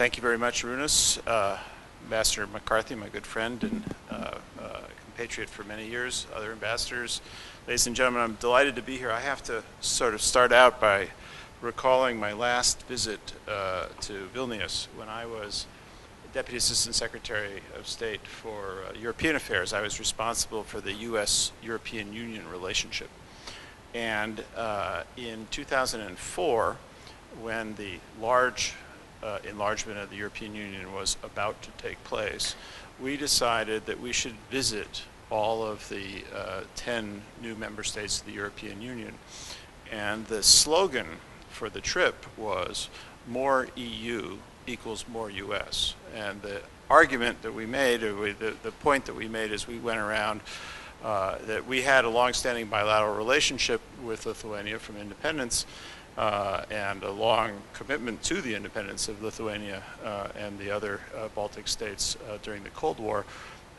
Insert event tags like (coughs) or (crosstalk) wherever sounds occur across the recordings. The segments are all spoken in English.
Thank you very much, Runas. Uh, Ambassador McCarthy, my good friend and uh, uh, compatriot for many years, other ambassadors. Ladies and gentlemen, I'm delighted to be here. I have to sort of start out by recalling my last visit uh, to Vilnius when I was Deputy Assistant Secretary of State for uh, European Affairs. I was responsible for the U.S. European Union relationship. And uh, in 2004, when the large uh, enlargement of the European Union was about to take place, we decided that we should visit all of the uh, 10 new member states of the European Union. And the slogan for the trip was more EU equals more US. And the argument that we made, or we, the, the point that we made as we went around, uh, that we had a long-standing bilateral relationship with Lithuania from independence uh, and a long commitment to the independence of Lithuania uh, and the other uh, Baltic states uh, during the Cold War.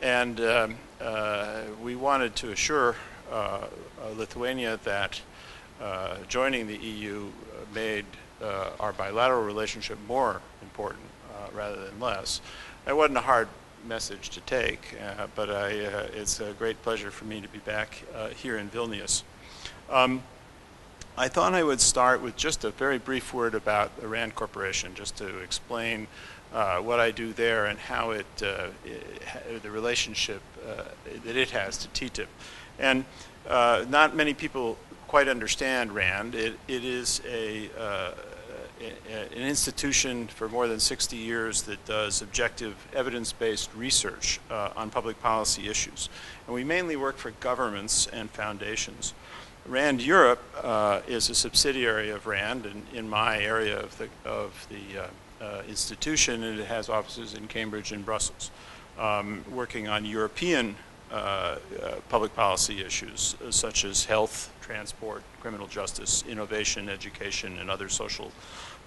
And um, uh, we wanted to assure Lithuania that joining the EU made our bilateral relationship more important rather than less. It wasn't a hard message to take, uh, but I, uh, it's a great pleasure for me to be back uh, here in Vilnius. Um, I thought I would start with just a very brief word about the RAND Corporation, just to explain uh, what I do there and how it, uh, it the relationship uh, that it has to TTIP. And not many people quite understand RAND. It, it is a an institution for more than 60 years that does objective evidence-based research uh, on public policy issues. And we mainly work for governments and foundations. RAND Europe uh, is a subsidiary of RAND in, in my area of the, of the uh, uh institution and it has offices in Cambridge and Brussels um, working on European uh, uh, public policy issues such as health, transport, criminal justice, innovation, education, and other social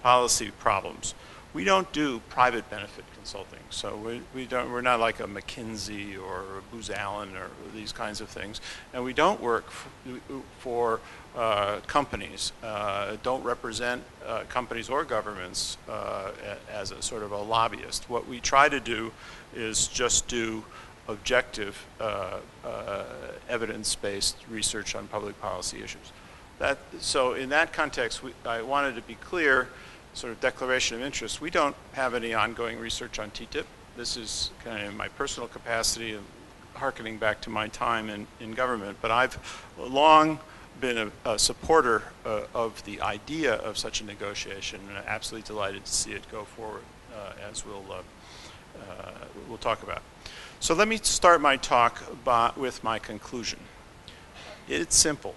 policy problems. We don't do private benefit consulting, so we, we don't, we're not like a McKinsey or a Booz Allen or these kinds of things. And we don't work for uh, companies, uh, don't represent uh, companies or governments uh, as a sort of a lobbyist. What we try to do is just do objective uh, uh, evidence-based research on public policy issues. That, so in that context, we, I wanted to be clear sort of declaration of interest, we don't have any ongoing research on TTIP. This is kind of in my personal capacity of harkening back to my time in, in government, but I've long been a, a supporter uh, of the idea of such a negotiation and I'm absolutely delighted to see it go forward uh, as we'll, uh, uh we'll talk about. So let me start my talk by, with my conclusion. It's simple.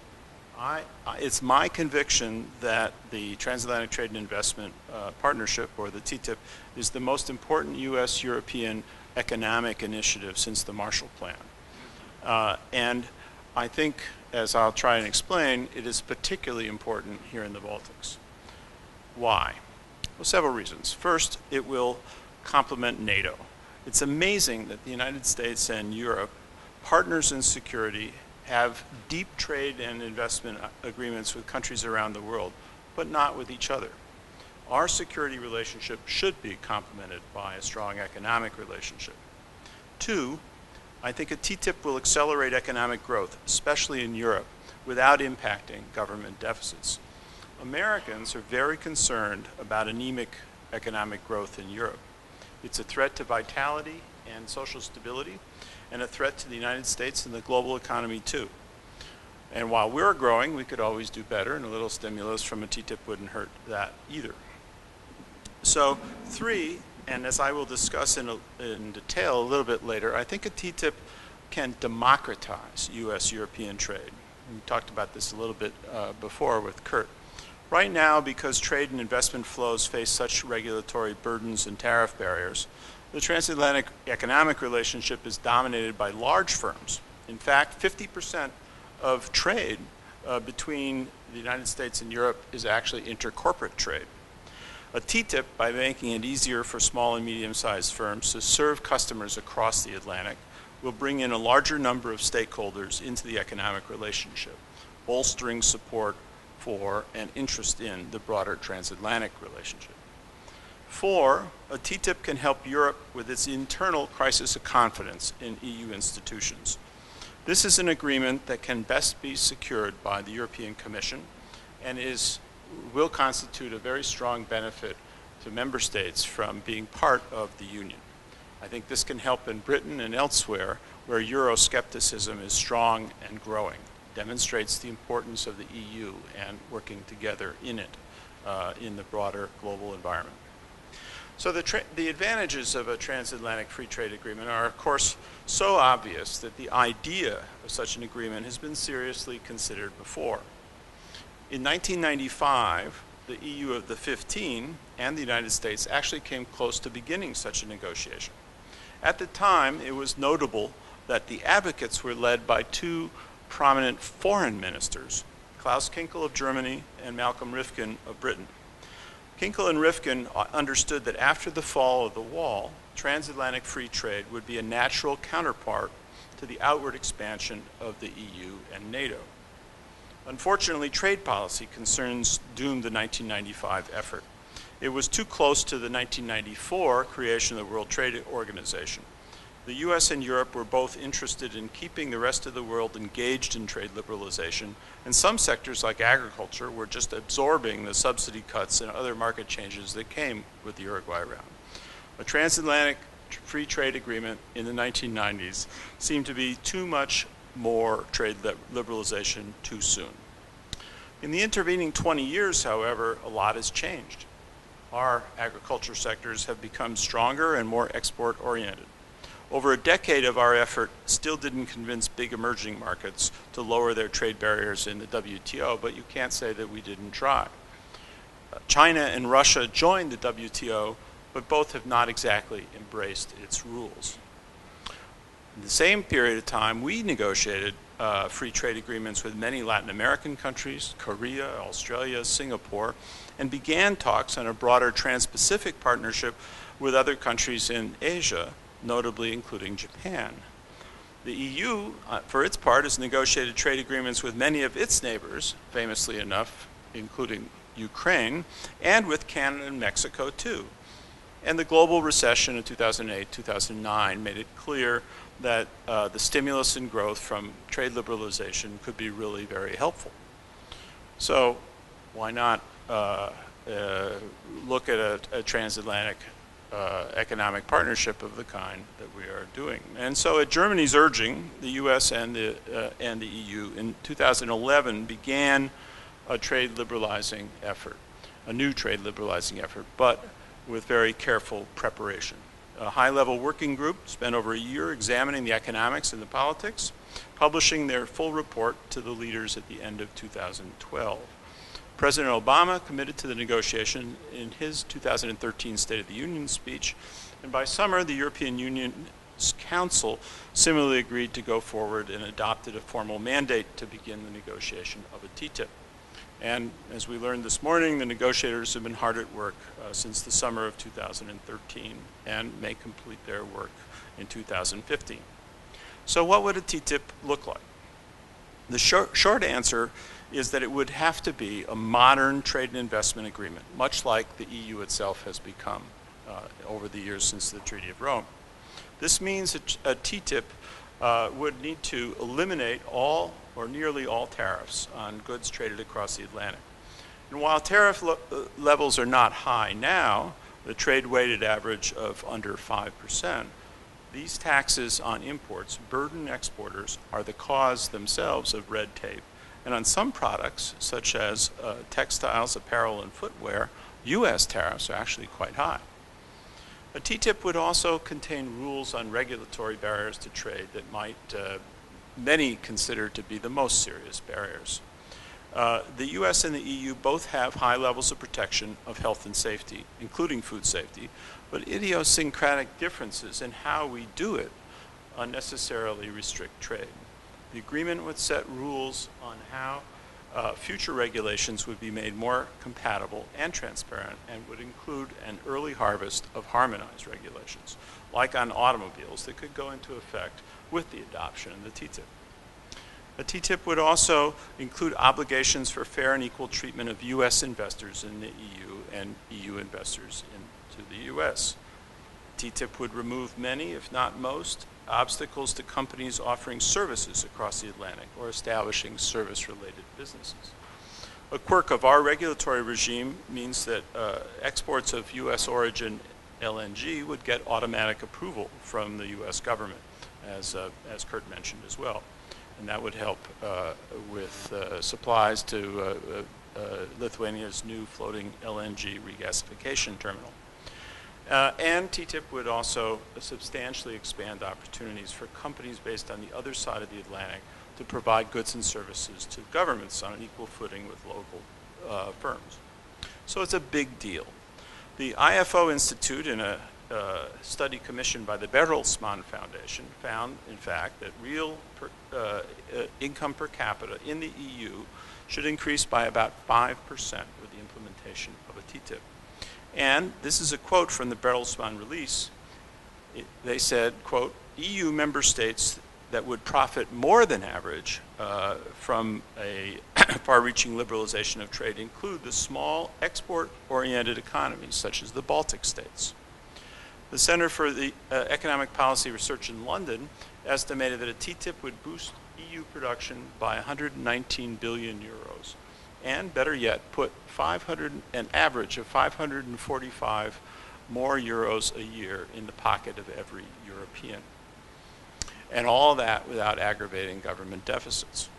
I, it's my conviction that the Transatlantic Trade and Investment uh, Partnership, or the TTIP, is the most important U.S.-European economic initiative since the Marshall Plan. Uh, and I think, as I'll try and explain, it is particularly important here in the Baltics. Why? Well, several reasons. First, it will complement NATO. It's amazing that the United States and Europe, partners in security, have deep trade and investment uh, agreements with countries around the world, but not with each other. Our security relationship should be complemented by a strong economic relationship. Two, I think a TTIP will accelerate economic growth, especially in Europe, without impacting government deficits. Americans are very concerned about anemic economic growth in Europe. It's a threat to vitality and social stability, and a threat to the United States and the global economy too. And while we're growing, we could always do better, and a little stimulus from a TTIP wouldn't hurt that either. So three, and as I will discuss in, a, in detail a little bit later, I think a TTIP can democratize U.S.-European trade. We talked about this a little bit uh, before with Kurt. Right now, because trade and investment flows face such regulatory burdens and tariff barriers, the transatlantic economic relationship is dominated by large firms. In fact, 50% of trade uh, between the United States and Europe is actually intercorporate trade. A TTIP, by making it easier for small and medium-sized firms to serve customers across the Atlantic, will bring in a larger number of stakeholders into the economic relationship, bolstering support for and interest in the broader transatlantic relationship. Four, a TTIP can help Europe with its internal crisis of confidence in EU institutions. This is an agreement that can best be secured by the European Commission and is, will constitute a very strong benefit to member states from being part of the Union. I think this can help in Britain and elsewhere where Euroscepticism is strong and growing, demonstrates the importance of the EU and working together in it uh, in the broader global environment. So the, the advantages of a transatlantic free trade agreement are, of course, so obvious that the idea of such an agreement has been seriously considered before. In 1995, the EU of the 15 and the United States actually came close to beginning such a negotiation. At the time, it was notable that the advocates were led by two prominent foreign ministers, Klaus Kinkel of Germany and Malcolm Rifkind of Britain. Kinkel and Rifkind uh, understood that after the fall of the wall, transatlantic free trade would be a natural counterpart to the outward expansion of the EU and NATO. Unfortunately, trade policy concerns doomed the 1995 effort. It was too close to the 1994 creation of the World Trade Organization. The US and Europe were both interested in keeping the rest of the world engaged in trade liberalization, and some sectors like agriculture were just absorbing the subsidy cuts and other market changes that came with the Uruguay round. A transatlantic free trade agreement in the 1990s seemed to be too much more trade liberalization too soon. In the intervening 20 years, however, a lot has changed. Our agriculture sectors have become stronger and more export oriented. Over a decade of our effort still didn't convince big emerging markets to lower their trade barriers in the WTO, but you can't say that we didn't try. China and Russia joined the WTO, but both have not exactly embraced its rules. In the same period of time, we negotiated uh, free trade agreements with many Latin American countries, Korea, Australia, Singapore, and began talks on a broader trans-Pacific partnership with other countries in Asia, notably including Japan. The EU, uh, for its part, has negotiated trade agreements with many of its neighbors, famously enough, including Ukraine, and with Canada and Mexico too. And the global recession in 2008 2009 made it clear that uh, the stimulus and growth from trade liberalization could be really very helpful. So, why not uh, uh look at a, a transatlantic uh, economic partnership of the kind that we are doing. And so at Germany's urging, the US and the, uh, and the EU in 2011 began a trade liberalizing effort, a new trade liberalizing effort, but with very careful preparation. A high-level working group spent over a year examining the economics and the politics, publishing their full report to the leaders at the end of 2012. President Obama committed to the negotiation in his 2013 State of the Union speech, and by summer, the European Union's Council similarly agreed to go forward and adopted a formal mandate to begin the negotiation of a TTIP. And as we learned this morning, the negotiators have been hard at work uh, since the summer of 2013 and may complete their work in 2015. So what would a TTIP look like? The short, short answer is that it would have to be a modern trade and investment agreement, much like the EU itself has become uh, over the years since the Treaty of Rome. This means that a TTIP uh, would need to eliminate all or nearly all tariffs on goods traded across the Atlantic. And while tariff uh, levels are not high now, the trade weighted average of under 5%, these taxes on imports burden exporters are the cause themselves of red tape and on some products, such as uh, textiles, apparel, and footwear, U.S. tariffs are actually quite high. A TTIP would also contain rules on regulatory barriers to trade that might uh, many consider to be the most serious barriers. Uh, the US and the EU both have high levels of protection of health and safety, including food safety, but idiosyncratic differences in how we do it unnecessarily restrict trade. The agreement would set rules on how uh, future regulations would be made more compatible and transparent and would include an early harvest of harmonized regulations, like on automobiles that could go into effect with the adoption of the TTIP. A TTIP would also include obligations for fair and equal treatment of U.S. investors in the EU and EU investors into the U.S. TTIP would remove many, if not most, obstacles to companies offering services across the Atlantic or establishing service-related businesses. A quirk of our regulatory regime means that uh, exports of U.S. origin LNG would get automatic approval from the U.S. government, as, uh, as Kurt mentioned as well. And that would help uh, with uh, supplies to uh, uh, Lithuania's new floating LNG regasification terminal. Uh, and TTIP would also substantially expand opportunities for companies based on the other side of the Atlantic to provide goods and services to governments on an equal footing with local uh, firms. So it's a big deal. The IFO Institute, in a uh, study commissioned by the Bertelsmann Foundation, found, in fact, that real per, uh, uh, income per capita in the EU should increase by about 5% with the implementation of a TTIP. And this is a quote from the Bertelsmann release. It, they said, quote, EU member states that would profit more than average uh, from a (coughs) far-reaching liberalization of trade include the small export-oriented economies such as the Baltic states. The Center for the uh, Economic Policy Research in London estimated that a TTIP would boost EU production by 119 billion euros, and better yet, put 500 an average of 545 more euros a year in the pocket of every European. And all that without aggravating government deficits.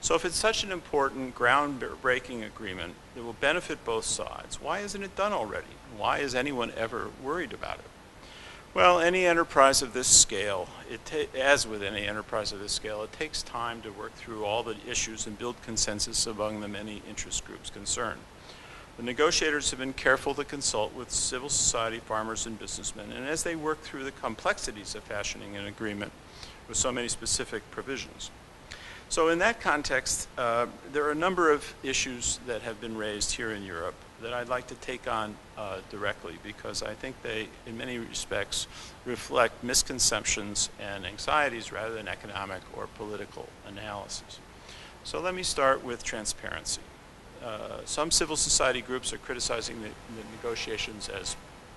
So if it's such an important groundbreaking agreement that will benefit both sides, why isn't it done already? Why is anyone ever worried about it? Well, any enterprise of this scale, as with any enterprise of this scale, it takes time to work through all the issues and build consensus among the many interest groups concerned. The negotiators have been careful to consult with civil society, farmers, and businessmen, and as they work through the complexities of fashioning an agreement with so many specific provisions. So in that context, uh, there are a number of issues that have been raised here in Europe that I'd like to take on uh, directly because I think they, in many respects, reflect misconceptions and anxieties rather than economic or political analysis. So let me start with transparency. Uh, some civil society groups are criticizing the, the negotiations as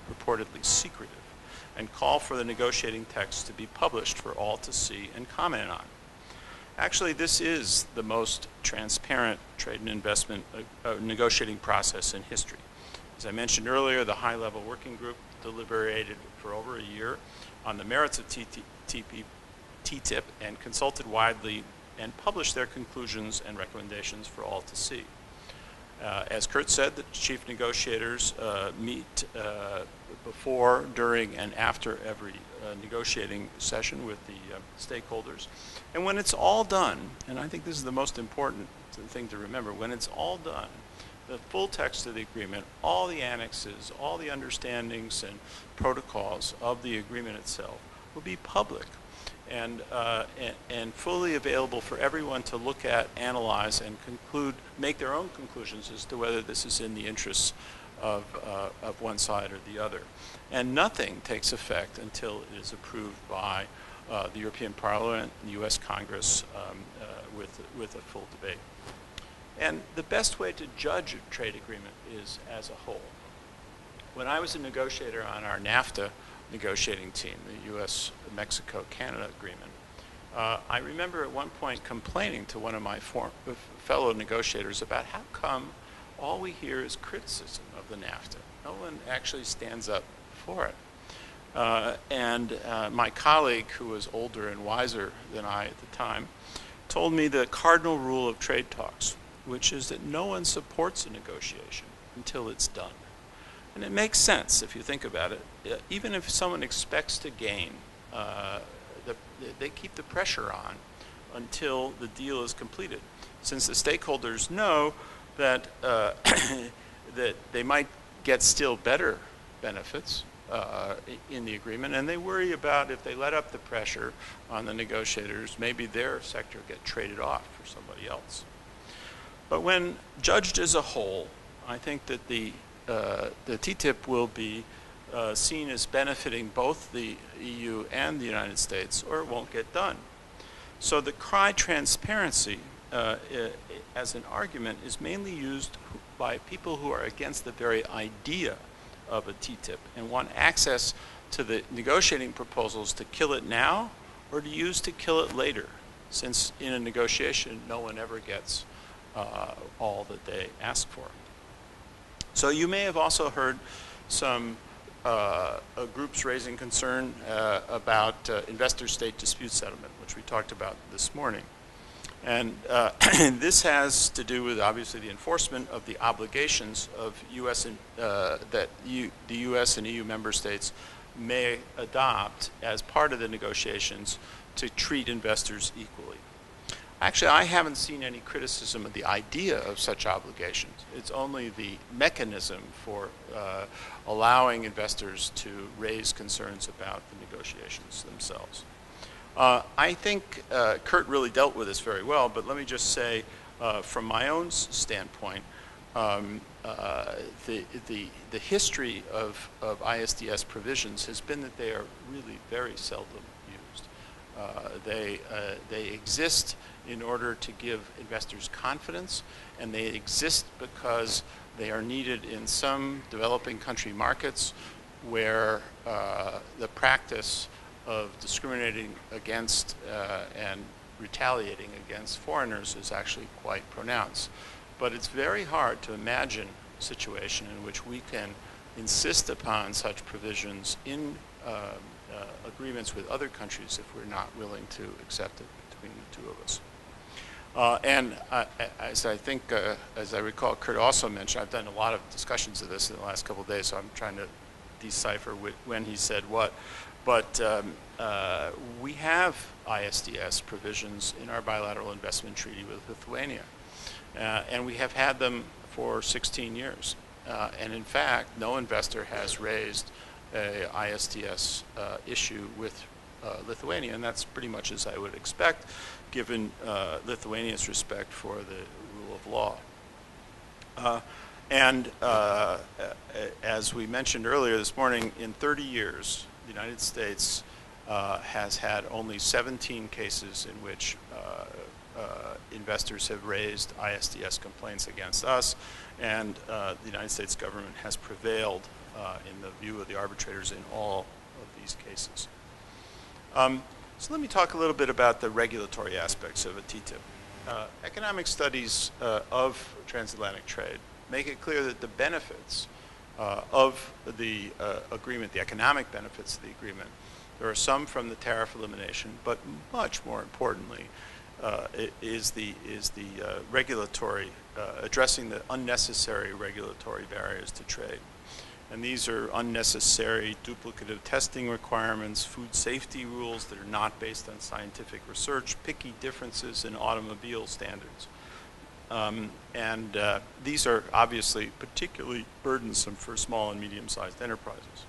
purportedly secretive and call for the negotiating text to be published for all to see and comment on. Actually, this is the most transparent trade and investment uh, uh, negotiating process in history. As I mentioned earlier, the high-level working group deliberated for over a year on the merits of TTIP and consulted widely and published their conclusions and recommendations for all to see. Uh, as Kurt said, the chief negotiators uh, meet uh, before, during, and after every uh, negotiating session with the uh, stakeholders. And when it's all done, and I think this is the most important thing to remember, when it's all done, the full text of the agreement, all the annexes, all the understandings and protocols of the agreement itself will be public and, uh, and, and, fully available for everyone to look at, analyze, and conclude, make their own conclusions as to whether this is in the interests of, uh, of one side or the other. And nothing takes effect until it is approved by uh, the European Parliament and the U.S. Congress um, uh, with, with a full debate. And the best way to judge a trade agreement is as a whole. When I was a negotiator on our NAFTA negotiating team, the U.S. Mexico Canada agreement. Uh, I remember at one point complaining to one of my fellow negotiators about how come all we hear is criticism of the NAFTA. No one actually stands up for it. Uh, and uh, my colleague, who was older and wiser than I at the time, told me the cardinal rule of trade talks, which is that no one supports a negotiation until it's done. And it makes sense if you think about it. Even if someone expects to gain, uh, the, they keep the pressure on until the deal is completed. Since the stakeholders know that, uh, (coughs) that they might get still better benefits uh, in the agreement, and they worry about if they let up the pressure on the negotiators, maybe their sector get traded off for somebody else. But when judged as a whole, I think that the uh, the TTIP will be uh, seen as benefiting both the EU and the United States, or it won't get done. So the cry transparency uh, as an argument is mainly used by people who are against the very idea of a TTIP and want access to the negotiating proposals to kill it now or to use to kill it later, since in a negotiation no one ever gets uh, all that they ask for. So you may have also heard some uh, uh, groups raising concern uh, about uh, investor-state dispute settlement, which we talked about this morning. And uh, (clears throat) this has to do with obviously the enforcement of the obligations of U.S. And, uh, that the U.S. and EU member states may adopt as part of the negotiations to treat investors equally. Actually, I haven't seen any criticism of the idea of such obligations. It's only the mechanism for uh, allowing investors to raise concerns about the negotiations themselves. Uh, I think uh, Kurt really dealt with this very well, but let me just say, uh, from my own standpoint, um, uh, the, the, the history of, of ISDS provisions has been that they are really very seldom used. Uh, they, they exist in order to give investors confidence, and they exist because they are needed in some developing country markets where uh, the practice of discriminating against uh, and retaliating against foreigners is actually quite pronounced. But it's very hard to imagine a situation in which we can insist upon such provisions in uh, uh, agreements with other countries if we're not willing to accept it between the two of us. Uh, and as I think, uh, as I recall, Kurt also mentioned, I've done a lot of discussions of this in the last couple of days, so I'm trying to decipher when he said what. But um, uh, we have ISDS provisions in our bilateral investment treaty with Lithuania. Uh, and we have had them for 16 years. Uh, and in fact, no investor has raised a ISDS uh, issue with Lithuania, and that's pretty much as I would expect given uh, Lithuania's respect for the rule of law. Uh, and uh, as we mentioned earlier this morning, in 30 years, the United States uh, has had only 17 cases in which uh, uh, investors have raised ISDS complaints against us, and the United States government has prevailed in the view of the arbitrators in all of these cases. Um, so let me talk a little bit about the regulatory aspects of a TTIP. Uh, economic studies uh, of transatlantic trade make it clear that the benefits uh, of the uh, agreement, the economic benefits of the agreement, there are some from the tariff elimination, but much more importantly uh, is the, is the uh, regulatory, addressing the unnecessary regulatory barriers to trade. And these are unnecessary duplicative testing requirements, food safety rules that are not based on scientific research, picky differences in automobile standards. Um, and uh, these are obviously particularly burdensome for small and medium-sized enterprises.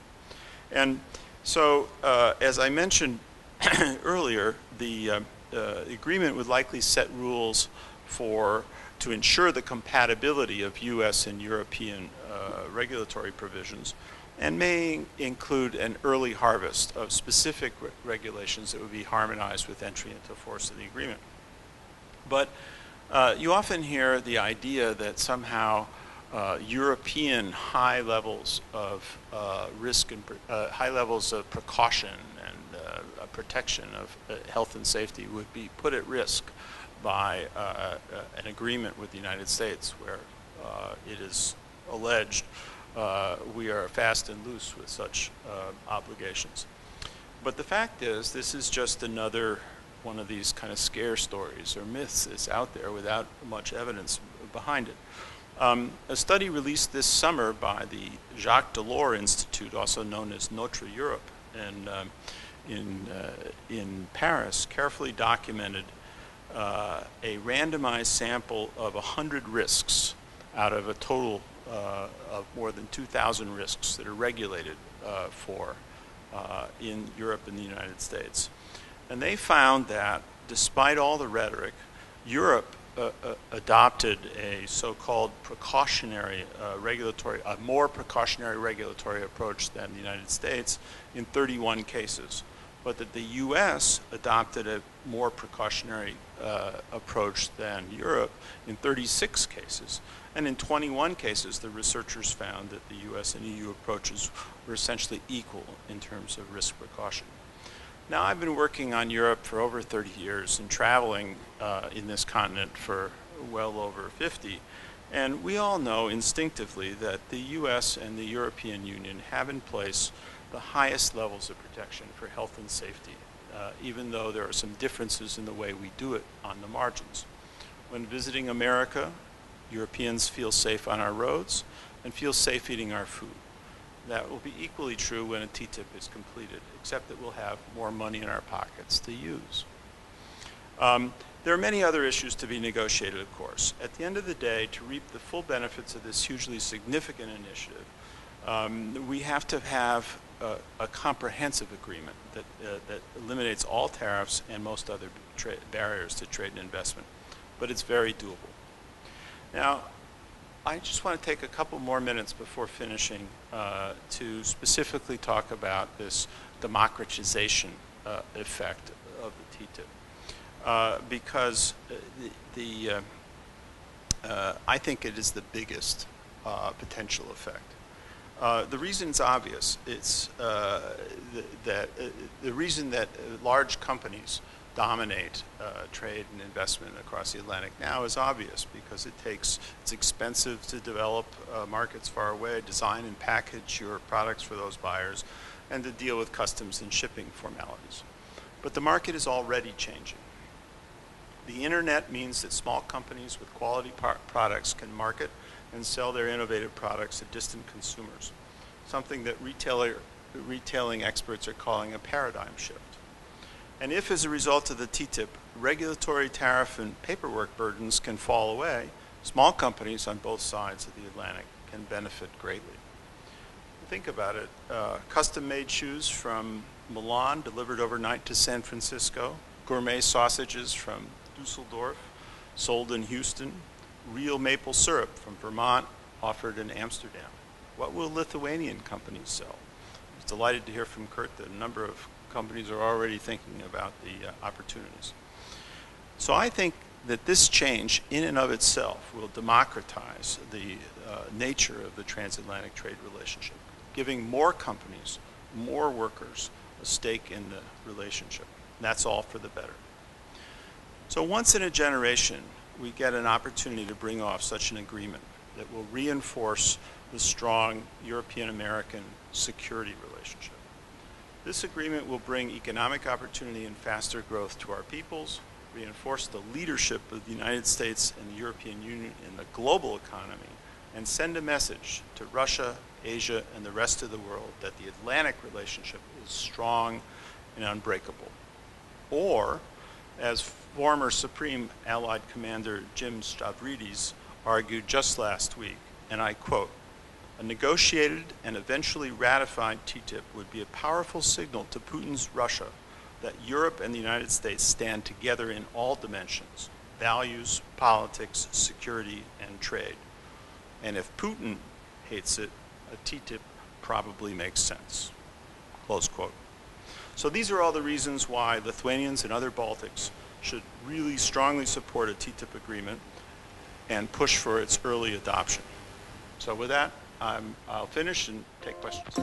And so, uh, as I mentioned (clears throat) earlier, the uh, uh, agreement would likely set rules for to ensure the compatibility of U.S. and European uh, regulatory provisions and may include an early harvest of specific re regulations that would be harmonized with entry into force of the agreement. But uh, you often hear the idea that somehow uh, European high levels of uh, risk and uh, high levels of precaution and uh, protection of health and safety would be put at risk by uh, uh, an agreement with the United States where uh, it is alleged uh, we are fast and loose with such obligations. But the fact is, this is just another one of these kind of scare stories or myths that's out there without much evidence behind it. Um, a study released this summer by the Jacques Delors Institute, also known as Notre Europe, and um, in, uh, in Paris, carefully documented uh, a randomized sample of 100 risks out of a total uh, of more than 2,000 risks that are regulated uh, for uh, in Europe and the United States. And they found that despite all the rhetoric, Europe uh, adopted a so-called precautionary regulatory, a more precautionary regulatory approach than the United States in 31 cases but that the U.S. adopted a more precautionary uh, approach than Europe in 36 cases. And in 21 cases, the researchers found that the U.S. and EU approaches were essentially equal in terms of risk precaution. Now, I've been working on Europe for over 30 years and traveling uh, in this continent for well over 50. And we all know instinctively that the U.S. and the European Union have in place the highest levels of protection for health and safety, uh, even though there are some differences in the way we do it on the margins. When visiting America, Europeans feel safe on our roads and feel safe eating our food. That will be equally true when a TTIP is completed, except that we'll have more money in our pockets to use. Um, there are many other issues to be negotiated, of course. At the end of the day, to reap the full benefits of this hugely significant initiative, um, we have to have a, comprehensive agreement that, uh, that eliminates all tariffs and most other barriers to trade and investment. But it's very doable. Now, I just want to take a couple more minutes before finishing uh, to specifically talk about this democratization uh, effect of the TTIP. Uh, because uh, the, the uh, uh, I think it is the biggest potential effect. The reason is obvious. It's th that the reason that large companies dominate uh, trade and investment across the Atlantic now is obvious because it takes, it's expensive to develop uh, markets far away, design and package your products for those buyers, and to deal with customs and shipping formalities. But the market is already changing. The internet means that small companies with quality products can market and sell their innovative products to distant consumers, something that retailer, retailing experts are calling a paradigm shift. And if, as a result of the TTIP, regulatory tariff and paperwork burdens can fall away, small companies on both sides of the Atlantic can benefit greatly. Think about it. Uh, custom-made shoes from Milan delivered overnight to San Francisco, gourmet sausages from Dusseldorf sold in Houston, real maple syrup from Vermont offered in Amsterdam. What will Lithuanian companies sell? I was delighted to hear from Kurt that a number of companies are already thinking about the uh, opportunities. So I think that this change in and of itself will democratize the uh, nature of the transatlantic trade relationship, giving more companies, more workers a stake in the relationship. That's all for the better. So once in a generation, we get an opportunity to bring off such an agreement that will reinforce the strong European-American security relationship. This agreement will bring economic opportunity and faster growth to our peoples, reinforce the leadership of the United States and the European Union in the global economy, and send a message to Russia, Asia, and the rest of the world that the Atlantic relationship is strong and unbreakable. Or, as former Supreme Allied Commander Jim Stavridis argued just last week, and I quote, a negotiated and eventually ratified TTIP would be a powerful signal to Putin's Russia that Europe and the United States stand together in all dimensions, values, politics, security, and trade. And if Putin hates it, a TTIP probably makes sense. Close quote. So these are all the reasons why Lithuanians and other Baltics should really strongly support a TTIP agreement and push for its early adoption. So with that, I'm, I'll finish and take questions.